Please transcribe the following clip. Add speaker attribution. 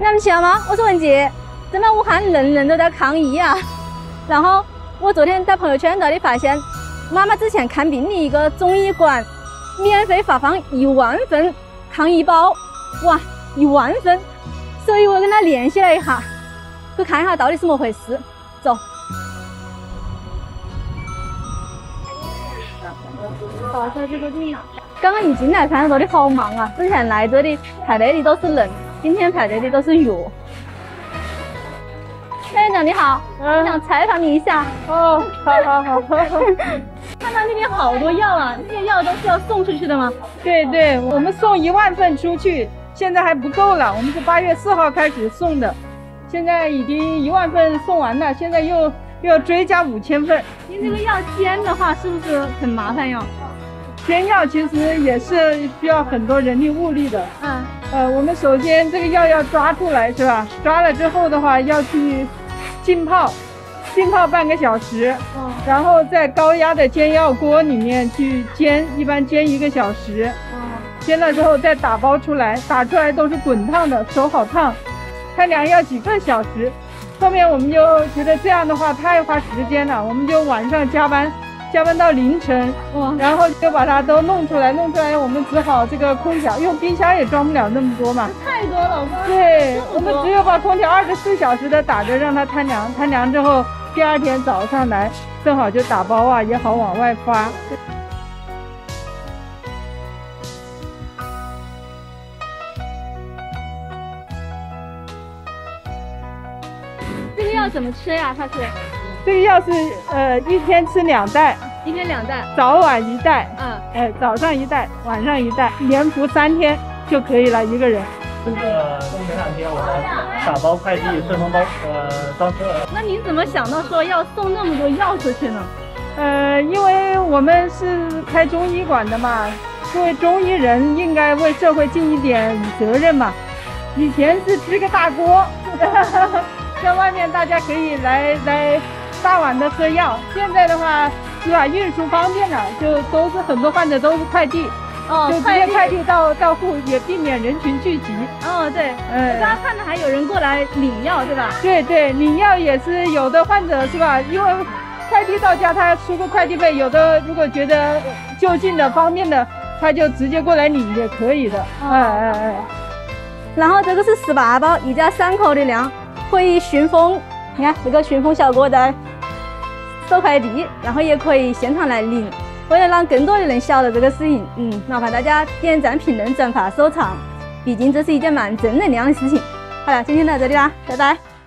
Speaker 1: 你们知道吗？我是文杰，真的武汉人人都在抗疫啊。然后我昨天在朋友圈这里发现，妈妈之前看病的一个中医馆免费发放一万份抗疫包，哇，一万份！所以我跟他联系了一下，去看一下到底是么回事。走。到这个地刚刚一进来看到这里好忙啊！之前来这里排队的都是人，今天排队的都是药。院长你好，我想采访你一下。
Speaker 2: 哦，好好好。
Speaker 1: 看到那边好多药啊，那些药都是要送出去的吗？
Speaker 2: 对对，我们送一万份出去，现在还不够了。我们是八月四号开始送的，现在已经一万份送完了，现在又又要追加五千份。
Speaker 1: 您这个药煎的话是不是很麻烦呀？
Speaker 2: 煎药其实也是需要很多人力物力的。嗯。呃，我们首先这个药要抓出来是吧？抓了之后的话要去浸泡，浸泡半个小时。嗯。然后在高压的煎药锅里面去煎，一般煎一个小时。嗯。煎了之后再打包出来，打出来都是滚烫的，手好烫，看凉要几个小时。后面我们就觉得这样的话太花时间了，我们就晚上加班。加班到凌晨，哇！然后就把它都弄出来，弄出来，我们只好这个空调，因为冰箱也装不了那么多嘛。
Speaker 1: 太多了，
Speaker 2: 对，我们只有把空调二十四小时的打着，让它摊凉，摊凉之后，第二天早上来，正好就打包啊，也好往外发。
Speaker 1: 这个要怎么吃呀？它是？
Speaker 2: 这个药是呃一天吃两袋，
Speaker 1: 一天两袋，
Speaker 2: 早晚一袋。嗯，哎，早上一袋，晚上一袋，连服三天就可以了，一个人。
Speaker 3: 这个前两天我们打包快递顺丰包，呃，上车。
Speaker 1: 那您怎么想到说要送那么多药出去呢？
Speaker 2: 呃，因为我们是开中医馆的嘛，作为中医人应该为社会尽一点责任嘛。以前是支个大锅，在外面大家可以来来。大碗的喝药，现在的话是吧？运输方便了，就都是很多患者都是快递，哦，就直接快递到到户，也避免人群聚集。
Speaker 1: 哦，对，嗯，刚刚看到还有人过来领药，对吧？
Speaker 2: 对对，领药也是有的患者是吧？因为快递到家他要出个快递费，有的如果觉得就近的方便的，他就直接过来领也可以的。哎哎哎，
Speaker 1: 然后这个是十八包，一家三口的量，可以顺丰。你看这个顺丰小哥在收快递，然后也可以现场来领。为了让更多的人晓得这个事情，嗯，麻烦大家点赞、评论、转发、收藏，毕竟这是一件蛮正能量的事情。好了，今天到这里啦，拜拜。